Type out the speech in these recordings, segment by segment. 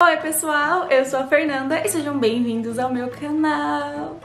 Oi pessoal, eu sou a Fernanda e sejam bem-vindos ao meu canal.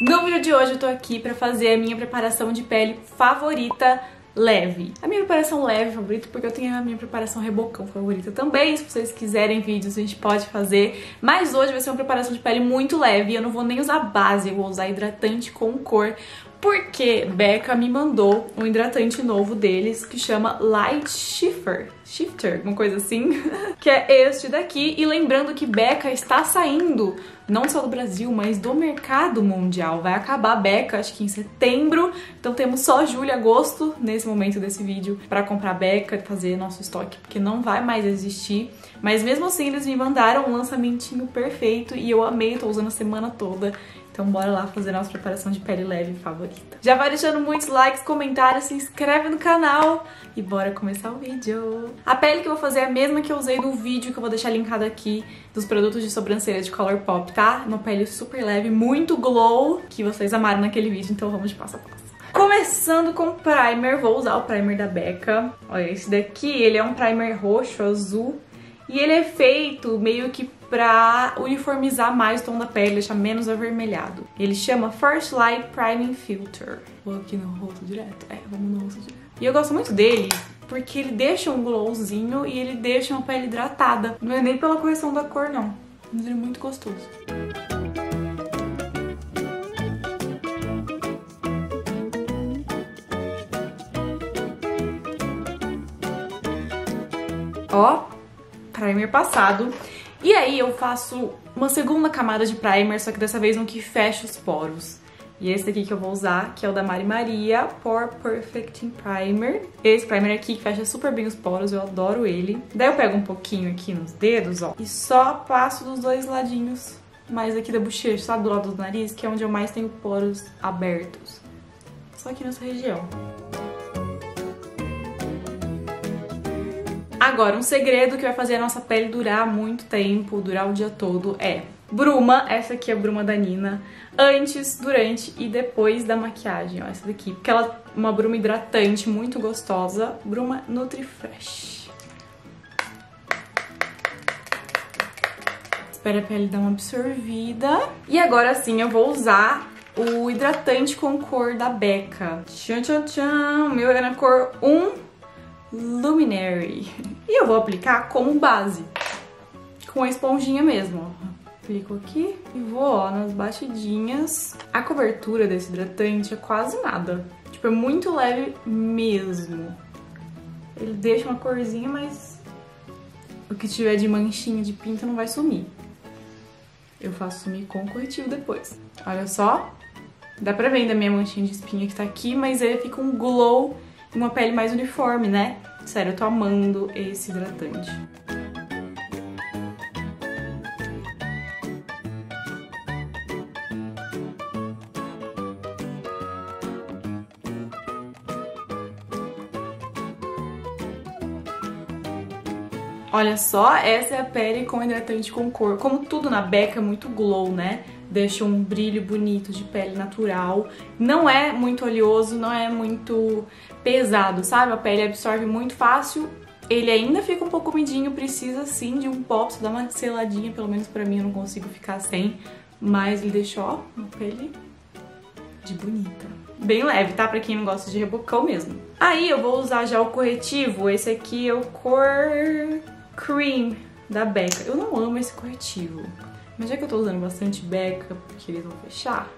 No vídeo de hoje eu tô aqui pra fazer a minha preparação de pele favorita leve. A minha preparação leve favorita, porque eu tenho a minha preparação rebocão favorita também. Se vocês quiserem vídeos, a gente pode fazer. Mas hoje vai ser uma preparação de pele muito leve. Eu não vou nem usar base, eu vou usar hidratante com cor. Porque Becca me mandou um hidratante novo deles que chama Light Shifter. Shifter, uma coisa assim, que é este daqui. E lembrando que Becca está saindo, não só do Brasil, mas do mercado mundial. Vai acabar Becca, acho que em setembro. Então temos só julho e agosto, nesse momento desse vídeo, para comprar Becca e fazer nosso estoque, porque não vai mais existir. Mas mesmo assim, eles me mandaram um lançamentinho perfeito e eu amei, tô usando a semana toda. Então bora lá fazer nossa preparação de pele leve favorita. Já vai deixando muitos likes, comentários, se inscreve no canal e bora começar o vídeo. A pele que eu vou fazer é a mesma que eu usei no vídeo que eu vou deixar linkado aqui dos produtos de sobrancelha de Colourpop, tá? Uma pele super leve, muito glow, que vocês amaram naquele vídeo, então vamos de passo a passo. Começando com primer, vou usar o primer da Becca. Olha, esse daqui, ele é um primer roxo, azul, e ele é feito meio que pra uniformizar mais o tom da pele, deixar menos avermelhado. Ele chama First Light Priming Filter. Vou aqui no rosto direto? É, vamos no rosto direto. E eu gosto muito dele porque ele deixa um glowzinho e ele deixa uma pele hidratada. Não é nem pela correção da cor, não. Mas ele é muito gostoso. Ó, primer passado. E aí eu faço uma segunda camada de primer, só que dessa vez um que fecha os poros. E esse daqui que eu vou usar, que é o da Mari Maria Pore Perfecting Primer. Esse primer aqui que fecha super bem os poros, eu adoro ele. Daí eu pego um pouquinho aqui nos dedos, ó, e só passo dos dois ladinhos mais aqui da bochecha, sabe, do lado do nariz, que é onde eu mais tenho poros abertos. Só aqui nessa região. Agora, um segredo que vai fazer a nossa pele durar muito tempo, durar o dia todo é bruma, essa aqui é a bruma da Nina, antes, durante e depois da maquiagem, ó, essa daqui, porque ela é uma bruma hidratante muito gostosa, bruma Nutrifresh. Espera a pele dar uma absorvida. E agora sim eu vou usar o hidratante com cor da Becca. Tchan, tchan, tchan. O meu é na cor 1 Luminary. E eu vou aplicar como base, com a esponjinha mesmo, Aplico aqui e vou, ó, nas batidinhas. A cobertura desse hidratante é quase nada. Tipo, é muito leve mesmo. Ele deixa uma corzinha, mas o que tiver de manchinha de pinta não vai sumir. Eu faço sumir com corretivo depois. Olha só. Dá pra ver ainda a minha manchinha de espinha que tá aqui, mas ele fica um glow uma pele mais uniforme, né? Sério, eu tô amando esse hidratante. Olha só, essa é a pele com hidratante com cor. Como tudo na Becca é muito glow, né? Deixa um brilho bonito de pele natural. Não é muito oleoso, não é muito pesado, sabe? A pele absorve muito fácil. Ele ainda fica um pouco umidinho, precisa sim de um precisa dar uma seladinha, pelo menos pra mim eu não consigo ficar sem. Mas ele deixou, uma pele de bonita. Bem leve, tá? Pra quem não gosta de rebocão mesmo. Aí eu vou usar já o corretivo, esse aqui é o cor Cream da Becca. Eu não amo esse corretivo, mas já que eu tô usando bastante Becca, porque eles vão fechar,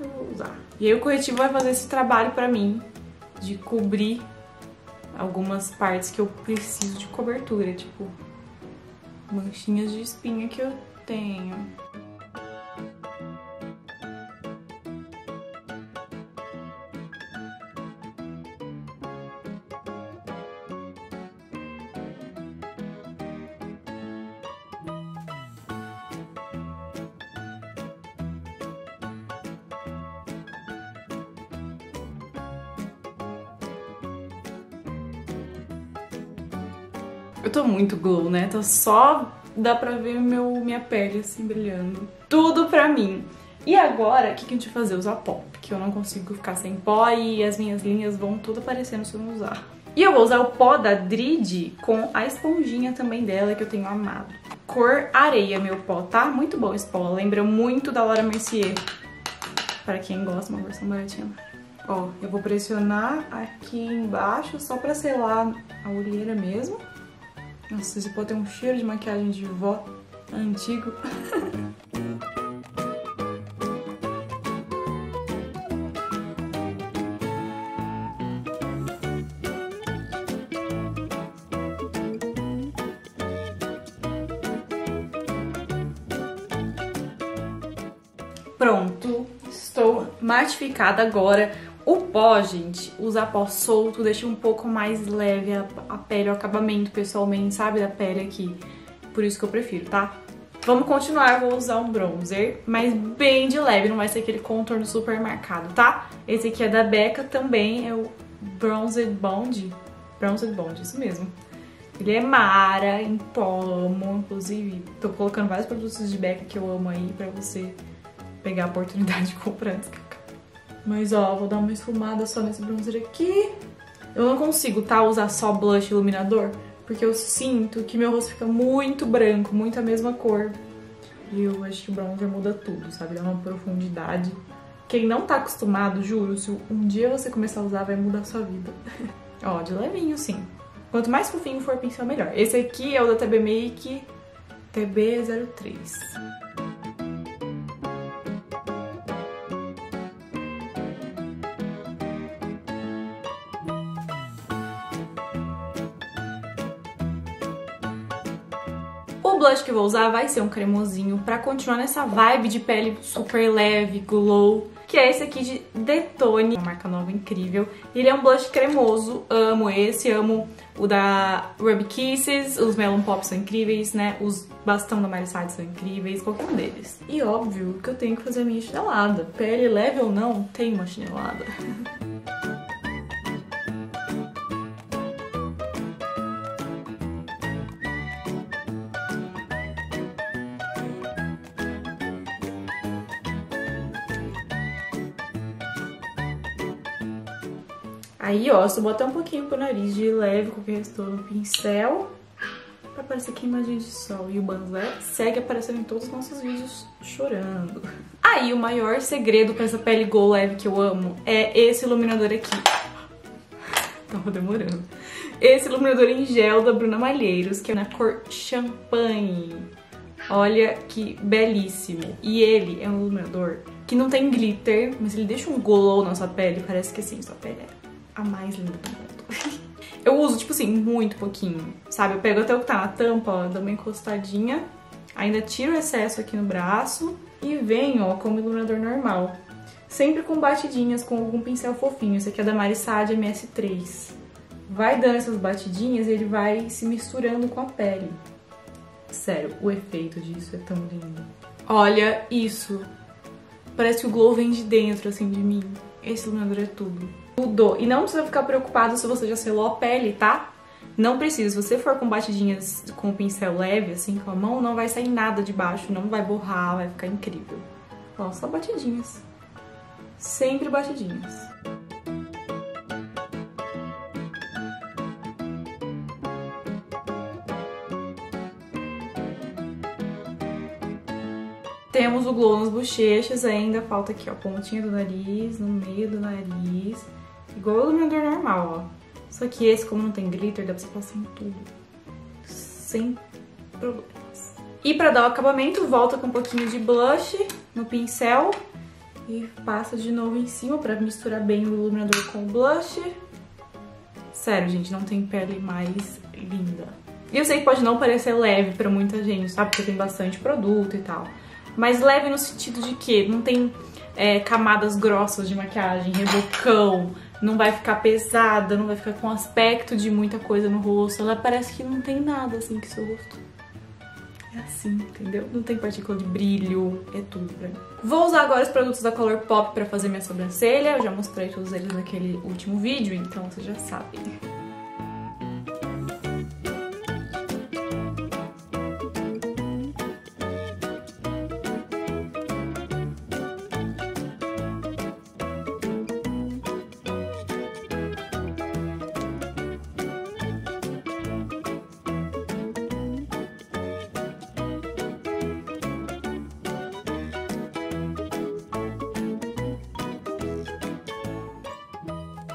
eu vou usar. E aí o corretivo vai fazer esse trabalho pra mim de cobrir algumas partes que eu preciso de cobertura, tipo manchinhas de espinha que eu tenho. Eu tô muito glow, né? Tô só... Dá pra ver meu, minha pele assim brilhando. Tudo pra mim. E agora, o que, que a gente vai fazer? Usar pó. Porque eu não consigo ficar sem pó e as minhas linhas vão tudo aparecendo se eu não usar. E eu vou usar o pó da Dridi com a esponjinha também dela, que eu tenho amado. Cor areia, meu pó, tá? Muito bom esse pó, lembra muito da Laura Mercier. Para quem gosta, uma versão baratinha. Ó, eu vou pressionar aqui embaixo só pra selar a olheira mesmo. Nossa, esse pó tem um cheiro de maquiagem de vó antigo. Pronto, estou matificada agora. O pó, gente, usar pó solto deixa um pouco mais leve a, a pele, o acabamento pessoalmente, sabe, da pele aqui. Por isso que eu prefiro, tá? Vamos continuar, vou usar um bronzer, mas bem de leve, não vai ser aquele contorno super marcado, tá? Esse aqui é da Becca também, é o Bronzed Bond. Bronzed Bond, isso mesmo. Ele é Mara, em pomo, inclusive tô colocando vários produtos de Becca que eu amo aí pra você pegar a oportunidade de comprar antes que Mas ó, vou dar uma esfumada só nesse bronzer aqui. Eu não consigo, tá, usar só blush iluminador, porque eu sinto que meu rosto fica muito branco, muito a mesma cor. E eu acho que o bronzer muda tudo, sabe? Dá uma profundidade. Quem não tá acostumado, juro, se um dia você começar a usar, vai mudar a sua vida. ó, de levinho, sim. Quanto mais fofinho for o pincel, melhor. Esse aqui é o da TB Make TB03. O blush que eu vou usar vai ser um cremosinho pra continuar nessa vibe de pele super leve, glow, que é esse aqui de Detone, uma marca nova incrível. Ele é um blush cremoso, amo esse, amo o da Ruby Kisses, os Melon Pop são incríveis, né? Os bastão da Marisade são incríveis, qualquer um deles. E óbvio que eu tenho que fazer a minha chinelada. Pele leve ou não, tem uma chinelada. Aí, ó, só botar um pouquinho pro nariz de leve com o que restou no pincel pra parecer queimadinha de sol. E o Banzé segue aparecendo em todos os nossos vídeos chorando. Aí, o maior segredo pra essa pele Glow leve que eu amo é esse iluminador aqui. Tava demorando. Esse iluminador em gel da Bruna Malheiros, que é na cor champanhe. Olha que belíssimo. E ele é um iluminador que não tem glitter, mas ele deixa um glow na sua pele. Parece que assim, sua pele é a mais linda do mundo. Eu uso, tipo assim, muito pouquinho, sabe? Eu pego até o que tá na tampa, dou uma encostadinha, ainda tiro o excesso aqui no braço e venho, ó, como iluminador normal. Sempre com batidinhas, com algum pincel fofinho. Esse aqui é da Marisade MS3. Vai dando essas batidinhas e ele vai se misturando com a pele. Sério, o efeito disso é tão lindo. Olha isso. Parece que o glow vem de dentro, assim, de mim. Esse iluminador é tudo tudo. E não precisa ficar preocupado se você já selou a pele, tá? Não precisa. Se você for com batidinhas com o pincel leve, assim, com a mão, não vai sair nada de baixo, não vai borrar, vai ficar incrível. Ó, só batidinhas. Sempre batidinhas. Temos o glow nas bochechas, ainda falta aqui, ó, pontinha do nariz, no meio do nariz. Igual o iluminador normal, ó. Só que esse, como não tem glitter, dá pra você passar em tudo. Sem problemas. E pra dar o acabamento, volta com um pouquinho de blush no pincel. E passa de novo em cima pra misturar bem o iluminador com o blush. Sério, gente, não tem pele mais linda. E eu sei que pode não parecer leve pra muita gente, sabe? Porque tem bastante produto e tal. Mas leve no sentido de que não tem é, camadas grossas de maquiagem, rebocão, não vai ficar pesada, não vai ficar com aspecto de muita coisa no rosto. Ela parece que não tem nada assim que seu rosto. É assim, entendeu? Não tem partícula de brilho, é tudo pra mim. Vou usar agora os produtos da Colourpop pra fazer minha sobrancelha. Eu já mostrei todos eles naquele último vídeo, então vocês já sabem.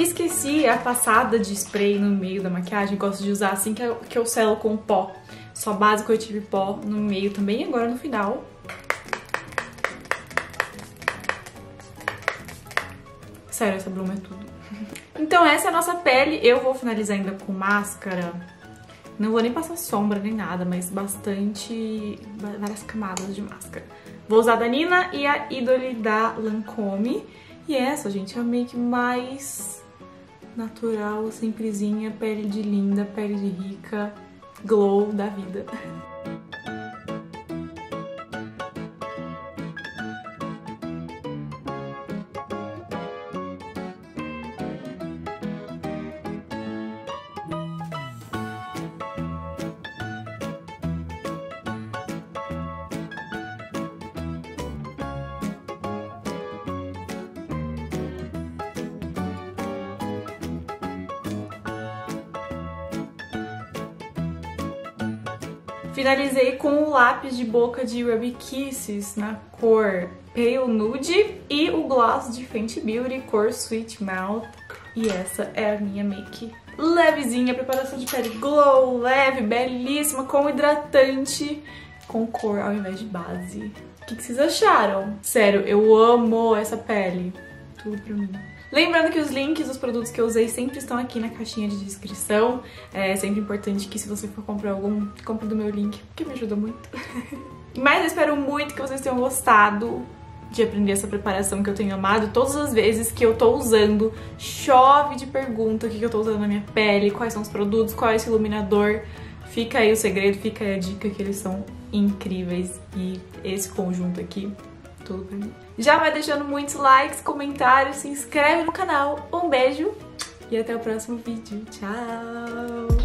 Esqueci a passada de spray no meio da maquiagem, gosto de usar assim que eu, que eu selo com pó. Só básico eu tive pó no meio também, agora no final. Sério, essa bruma é tudo. Então essa é a nossa pele, eu vou finalizar ainda com máscara. Não vou nem passar sombra nem nada, mas bastante... várias camadas de máscara. Vou usar a da Nina e a Idole da Lancome. E essa, gente, é a make mais natural, simplesinha, pele de linda, pele de rica, glow da vida. Finalizei com o lápis de boca de Ruby Kisses na cor Pale Nude e o gloss de Fenty Beauty cor Sweet Mouth. E essa é a minha make levezinha, preparação de pele glow, leve, belíssima, com hidratante, com cor ao invés de base. O que, que vocês acharam? Sério, eu amo essa pele. Tudo pra mim. Lembrando que os links dos produtos que eu usei sempre estão aqui na caixinha de descrição. É sempre importante que se você for comprar algum, compre do meu link, porque me ajuda muito. Mas eu espero muito que vocês tenham gostado de aprender essa preparação que eu tenho amado. Todas as vezes que eu tô usando, chove de pergunta o que eu tô usando na minha pele, quais são os produtos, qual é esse iluminador. Fica aí o segredo, fica aí a dica que eles são incríveis. E esse conjunto aqui tudo pra mim. Já vai deixando muitos likes, comentários, se inscreve no canal. Um beijo e até o próximo vídeo. Tchau!